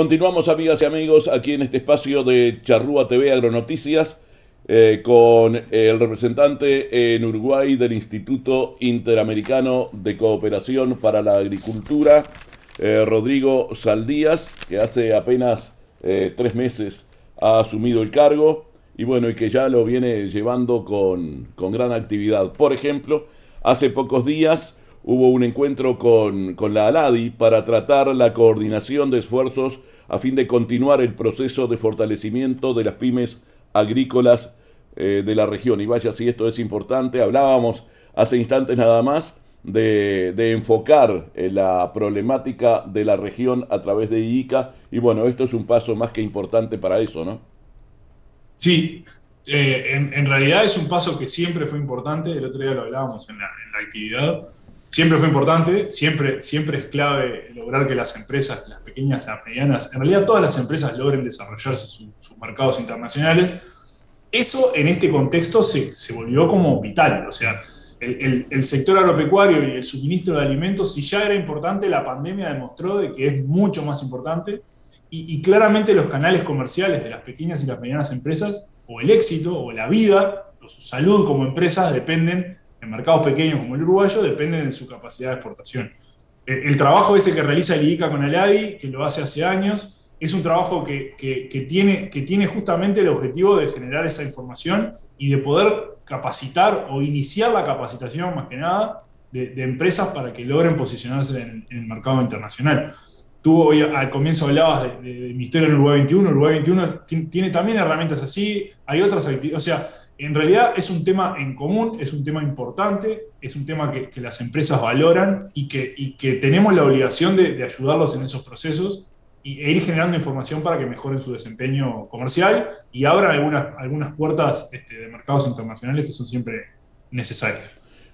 Continuamos, amigas y amigos, aquí en este espacio de Charrúa TV Agronoticias, eh, con el representante en Uruguay del Instituto Interamericano de Cooperación para la Agricultura, eh, Rodrigo Saldías, que hace apenas eh, tres meses ha asumido el cargo y bueno, y que ya lo viene llevando con, con gran actividad. Por ejemplo, hace pocos días hubo un encuentro con, la ALADI para tratar la coordinación de esfuerzos a fin de continuar el proceso de fortalecimiento de las pymes agrícolas eh, de la región. Y vaya si esto es importante, hablábamos hace instantes nada más de, enfocar eh, la problemática de la región a través de IICA y bueno, esto es un paso más que importante para eso, ¿no? Sí, eh, en, realidad es un paso que siempre fue importante, el otro día lo hablábamos en la, en la actividad, siempre fue importante, siempre, siempre es clave lograr que las empresas, las pequeñas, las medianas, en realidad todas las empresas logren desarrollarse sus mercados internacionales. Eso en este contexto se, se volvió como vital, o sea, el, el, sector agropecuario y el suministro de alimentos, si ya era importante, la pandemia demostró de que es mucho más importante y, y claramente los canales comerciales de las pequeñas y las medianas empresas, o el éxito, o la vida, o su salud como empresas dependen en mercados pequeños como el uruguayo dependen de su capacidad de exportación. Eh, el trabajo ese que realiza el IICA con el ADI, que lo hace hace años, es un trabajo que, tiene, tiene justamente el objetivo de generar esa información y de poder capacitar o iniciar la capacitación, más que nada, de, empresas para que logren posicionarse en, el mercado internacional. Tú hoy al comienzo hablabas de, de, mi historia en Uruguay 21. Uruguay 21 tiene también herramientas así, hay otras actividades. O sea, en realidad es un tema en común, es un tema importante, es un tema que, las empresas valoran y que, tenemos la obligación de, ayudarlos en esos procesos y, e ir generando información para que mejoren su desempeño comercial y abran algunas, algunas puertas este, de mercados internacionales que son siempre necesarias.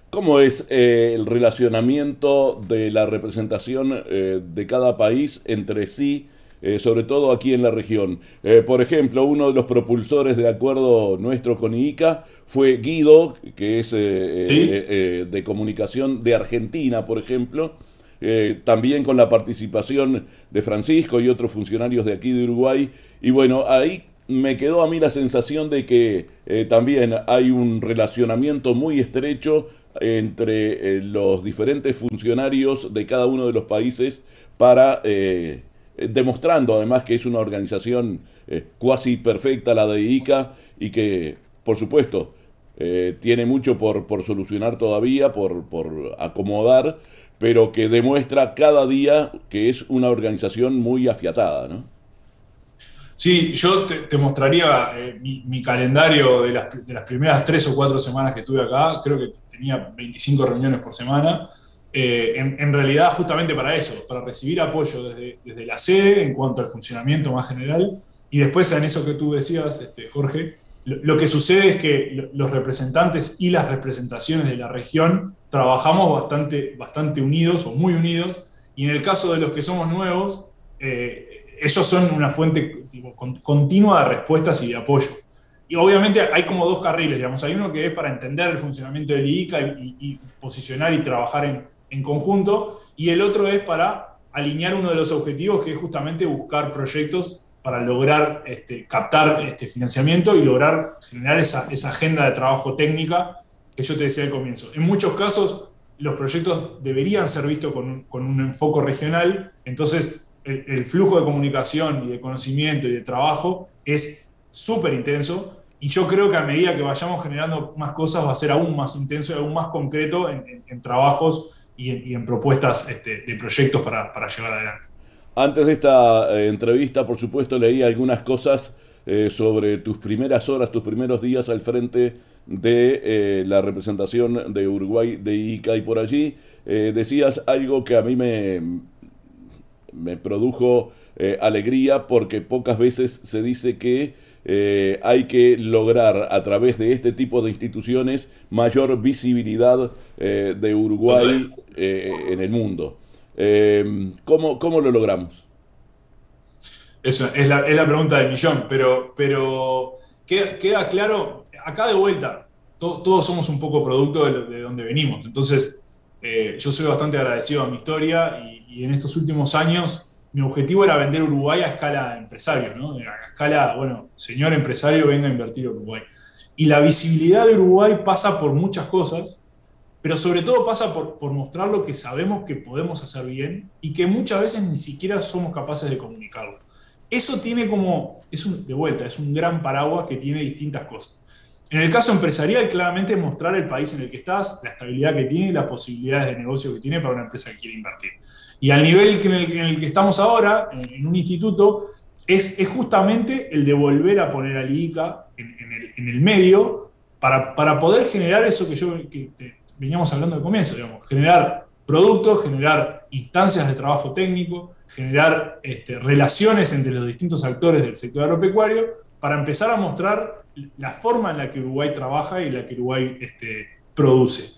¿Cómo es eh, el relacionamiento de la representación eh, de cada país entre sí? Eh, sobre todo aquí en la región. Eh, por ejemplo, uno de los propulsores del acuerdo nuestro con ICA fue Guido, que es eh, de comunicación de Argentina, por ejemplo, también con la participación de Francisco y otros funcionarios de aquí de Uruguay. Y bueno, ahí me quedó a mí la sensación de que también hay un relacionamiento muy estrecho entre los diferentes funcionarios de cada uno de los países para eh, demostrando además que es una organización eh, cuasi perfecta la de ICA y que, por supuesto, eh, tiene mucho por, por solucionar todavía, por, por, acomodar, pero que demuestra cada día que es una organización muy afiatada, ¿no? Sí, yo te, mostraría mi, mi, calendario de las, de las primeras tres o cuatro semanas que estuve acá. Creo que tenía 25 reuniones por semana eh, en, realidad justamente para eso, para recibir apoyo desde, la sede en cuanto al funcionamiento más general. Y después en eso que tú decías, este, Jorge, lo, que sucede es que los representantes y las representaciones de la región trabajamos bastante, bastante unidos o muy unidos. Y en el caso de los que somos nuevos, eh, ellos son una fuente continua de respuestas y de apoyo. Y obviamente hay como dos carriles, digamos. Hay uno que es para entender el funcionamiento del IICA y posicionar y trabajar en, en conjunto, y el otro es para alinear uno de los objetivos, que es justamente buscar proyectos para lograr este, captar este financiamiento y lograr generar esa, agenda de trabajo técnica que yo te decía al comienzo. En muchos casos, los proyectos deberían ser vistos con un, enfoque regional, entonces el, flujo de comunicación y de conocimiento y de trabajo es súper intenso y yo creo que a medida que vayamos generando más cosas va a ser aún más intenso y aún más concreto en trabajos y en, propuestas este, de proyectos para, llevar adelante. Antes de esta eh, entrevista, por supuesto, leí algunas cosas eh, sobre tus primeras horas, tus primeros días al frente de eh, la representación de Uruguay de ICA y por allí decías algo que a mí me, me produjo alegría porque pocas veces se dice que eh, hay que lograr a través de este tipo de instituciones mayor visibilidad eh, de Uruguay eh, en el mundo. ¿cómo, ¿cómo, lo logramos? Eso es la, es la pregunta del millón, pero, pero queda, claro, acá de vuelta, todos somos un poco producto de, donde venimos. Entonces, yo soy bastante agradecido a mi historia y, y en estos últimos años mi objetivo era vender Uruguay a escala empresario, ¿no? A escala, bueno, señor empresario, venga a invertir Uruguay. Y la visibilidad de Uruguay pasa por muchas cosas, pero sobre todo pasa por, por, mostrar lo que sabemos que podemos hacer bien y que muchas veces ni siquiera somos capaces de comunicarlo. Eso tiene como, es un, de vuelta, es un gran paraguas que tiene distintas cosas. En el caso empresarial, claramente mostrar el país en el que estás, la estabilidad que tiene y las posibilidades de negocio que tiene para una empresa que quiere invertir. Y al nivel en el, que estamos ahora, en, un instituto, es, justamente el de volver a poner al IICA en, el, medio para, poder generar eso que yo veníamos hablando al comienzo, digamos, generar productos, generar instancias de trabajo técnico, generar este, relaciones entre los distintos actores del sector agropecuario para empezar a mostrar la forma en la que Uruguay trabaja y la que Uruguay este, produce.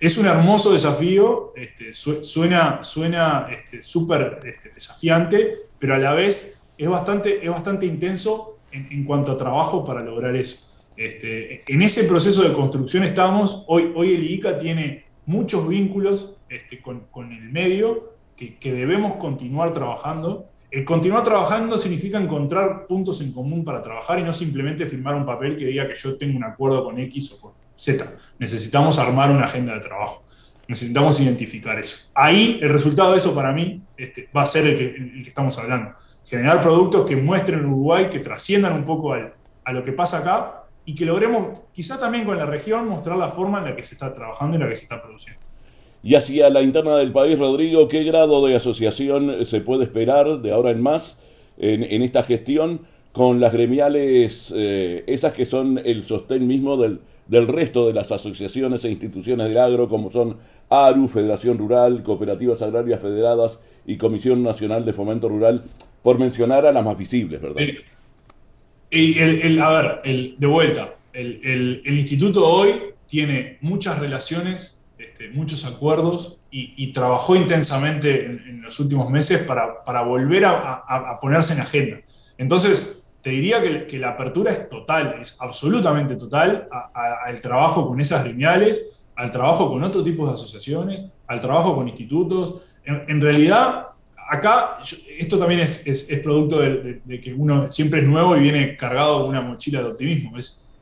Es un hermoso desafío, este, suena súper este, desafiante, pero a la vez es bastante, es bastante intenso en, cuanto a trabajo para lograr eso. en ese proceso de construcción estamos, hoy, hoy el IICA tiene muchos vínculos con, con, el medio que debemos continuar trabajando el continuar trabajando significa encontrar puntos en común para trabajar y no simplemente firmar un papel que diga que yo tengo un acuerdo con X o con Z. Necesitamos armar una agenda de trabajo. Necesitamos identificar eso. Ahí el resultado de eso para mí este, va a ser el que, estamos hablando. Generar productos que muestren Uruguay, que trasciendan un poco a lo que pasa acá y que logremos, quizá también con la región, mostrar la forma en la que se está trabajando y la que se está produciendo. Y hacia la interna del país, Rodrigo, ¿qué grado de asociación se puede esperar de ahora en más en, esta gestión con las gremiales, eh, esas que son el sostén mismo del, del resto de las asociaciones e instituciones del agro, como son ARU, Federación Rural, Cooperativas Agrarias Federadas y Comisión Nacional de Fomento Rural, por mencionar a las más visibles, ¿verdad? Y el, a ver, el, de vuelta, el, el instituto hoy tiene muchas relaciones este, muchos acuerdos y, trabajó intensamente en, los últimos meses para, volver a, ponerse en agenda. Entonces, te diría que, la apertura es total, es absolutamente total al trabajo con esas lineales, al trabajo con otro tipo de asociaciones, al trabajo con institutos. En, realidad, acá, esto también es, producto de, de, que uno siempre es nuevo y viene cargado con una mochila de optimismo.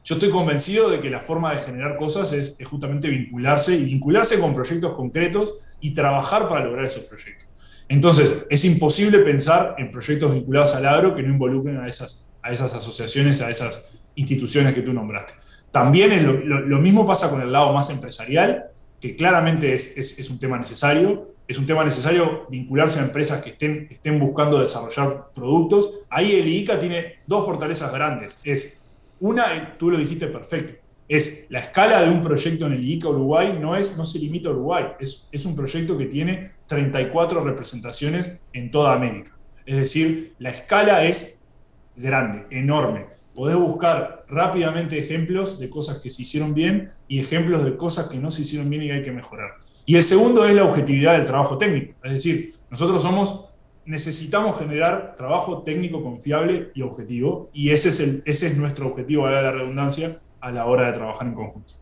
Yo estoy convencido de que la forma de generar cosas es, justamente vincularse y vincularse con proyectos concretos y trabajar para lograr esos proyectos. Entonces, es imposible pensar en proyectos vinculados al agro que no involucren a esas, a esas asociaciones, a esas instituciones que tú nombraste. También lo, mismo pasa con el lado más empresarial, que claramente es, es, un tema necesario. Es un tema necesario vincularse a empresas que estén, estén buscando desarrollar productos. Ahí el IICA tiene dos fortalezas grandes. Es una, tú lo dijiste perfecto, es la escala de un proyecto en el ICA Uruguay no, es, no se limita a Uruguay, es, es un proyecto que tiene 34 representaciones en toda América. Es decir, la escala es grande, enorme. Podés buscar rápidamente ejemplos de cosas que se hicieron bien y ejemplos de cosas que no se hicieron bien y hay que mejorar. Y el segundo es la objetividad del trabajo técnico. Es decir, nosotros somos necesitamos generar trabajo técnico confiable y objetivo, y ese es, ese es nuestro objetivo, a la redundancia, a la hora de trabajar en conjunto.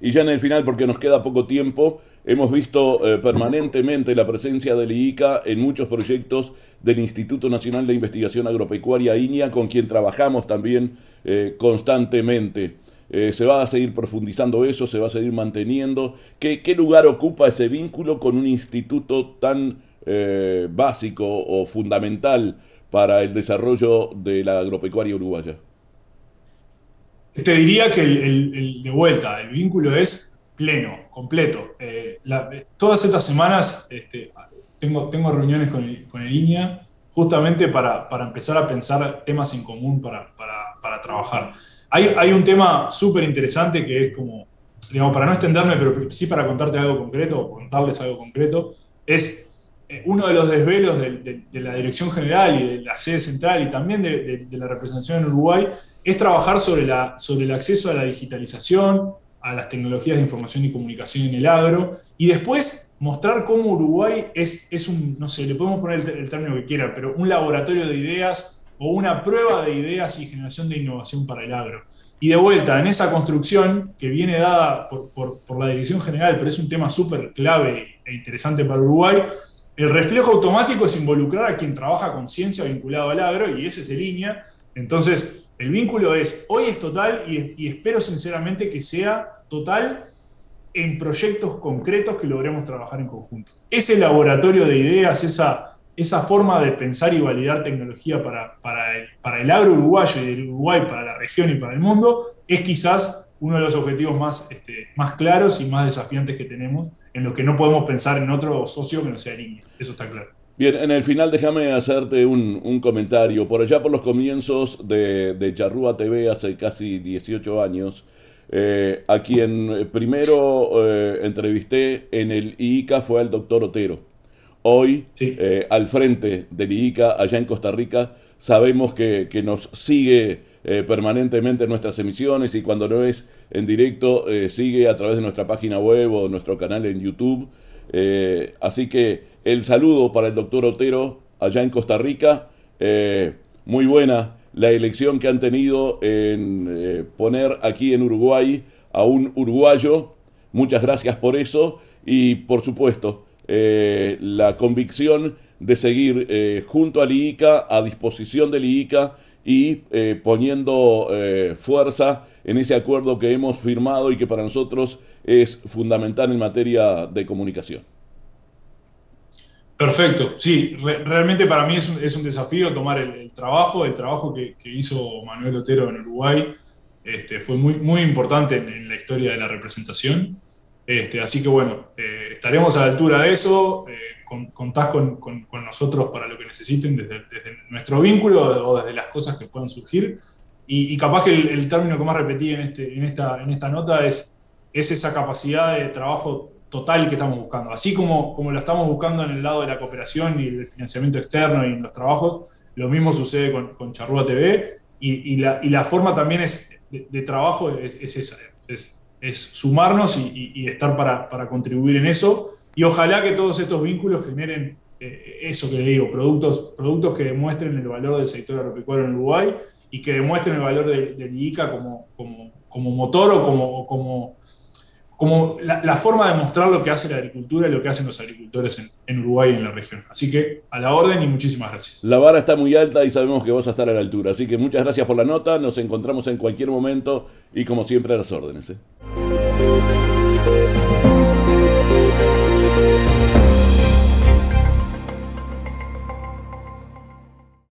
Y ya en el final, porque nos queda poco tiempo, hemos visto eh, permanentemente la presencia del IICA en muchos proyectos del Instituto Nacional de Investigación Agropecuaria INIA, con quien trabajamos también eh, constantemente. Eh, ¿Se va a seguir profundizando eso? ¿Se va a seguir manteniendo? ¿Qué, ¿Qué lugar ocupa ese vínculo con un instituto tan eh, básico o fundamental para el desarrollo de la agropecuaria uruguaya? Te diría que el, de vuelta, el vínculo es pleno, completo. Eh, todas estas semanas este, tengo, reuniones con el, con INEA justamente para, empezar a pensar temas en común para, trabajar. Hay, hay, un tema súper interesante que es como, digamos, para no extenderme, pero sí para contarte algo concreto o contarles algo concreto, es uno de los desvelos de, la dirección general y de la sede central y también de, la representación en Uruguay es trabajar sobre, la, sobre el acceso a la digitalización, a las tecnologías de información y comunicación en el agro, y después mostrar cómo Uruguay es, es un, no sé, le podemos poner el, término que quiera, pero un laboratorio de ideas o una prueba de ideas y generación de innovación para el agro. Y de vuelta, en esa construcción que viene dada por, por, por la dirección general, pero es un tema súper clave e interesante para Uruguay, el reflejo automático es involucrar a quien trabaja con ciencia vinculado al agro y ese es el línea. Entonces, el vínculo es, hoy es total y, espero sinceramente que sea total en proyectos concretos que logremos trabajar en conjunto. Ese laboratorio de ideas, esa, esa forma de pensar y validar tecnología para, para, el, para el agro uruguayo y del Uruguay, para la región y para el mundo, es quizás uno de los objetivos más, este, más claros y más desafiantes que tenemos, en los que no podemos pensar en otro socio que no sea línea. Eso está claro. Bien, en el final déjame hacerte un, comentario. Por allá por los comienzos de, de Charrúa TV hace casi 18 años, eh, a quien primero eh, entrevisté en el IICA fue al doctor Otero. Hoy, eh, al frente del IICA, allá en Costa Rica, sabemos que, que nos sigue eh, permanentemente nuestras emisiones y cuando no es en directo eh, sigue a través de nuestra página web o nuestro canal en YouTube. Eh, así que el saludo para el doctor Otero allá en Costa Rica. muy buena la elección que han tenido en poner aquí en Uruguay a un uruguayo. Muchas gracias por eso y por supuesto la convicción de seguir junto al IICA, a disposición del IICA y eh, poniendo eh, fuerza en ese acuerdo que hemos firmado y que para nosotros es fundamental en materia de comunicación. Perfecto, sí, realmente para mí es un, desafío tomar el, trabajo, el trabajo que, hizo Manuel Otero en Uruguay, este, fue muy, muy importante en, la historia de la representación, este, así que bueno, eh, estaremos a la altura de eso, contás con, nosotros para lo que necesiten, desde, nuestro vínculo o desde las cosas que puedan surgir. Y, capaz que el, término que más repetí en, este, en, esta, en esta nota es, es esa capacidad de trabajo total que estamos buscando. Así como, como lo estamos buscando en el lado de la cooperación y el financiamiento externo y en los trabajos, lo mismo sucede con, con Charrúa TV y, la, y, la, forma también es, de, trabajo es, esa, es, es sumarnos y, y, estar para, para contribuir en eso y ojalá que todos estos vínculos generen eh, eso que digo, productos, productos que demuestren el valor del sector agropecuario en Uruguay y que demuestren el valor del de IICA como, como, motor o como, como, como la, forma de mostrar lo que hace la agricultura y lo que hacen los agricultores en, en, Uruguay y en la región. Así que a la orden y muchísimas gracias. La vara está muy alta y sabemos que vas a estar a la altura. Así que muchas gracias por la nota. Nos encontramos en cualquier momento y como siempre a las órdenes. ¿eh?